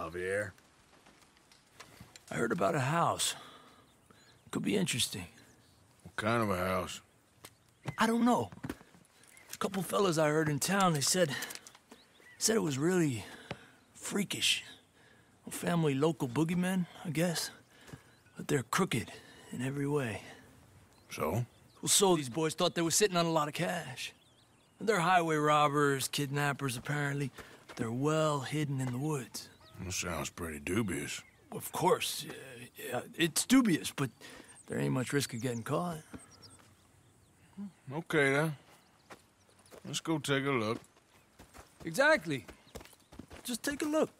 Javier? I heard about a house. Could be interesting. What kind of a house? I don't know. A couple fellas I heard in town, they said... said it was really... freakish. A family local boogeymen, I guess. But they're crooked in every way. So? Well, so these boys thought they were sitting on a lot of cash. They're highway robbers, kidnappers, apparently. They're well hidden in the woods. Sounds pretty dubious. Of course, uh, yeah, it's dubious, but there ain't much risk of getting caught. Okay, then. Let's go take a look. Exactly. Just take a look.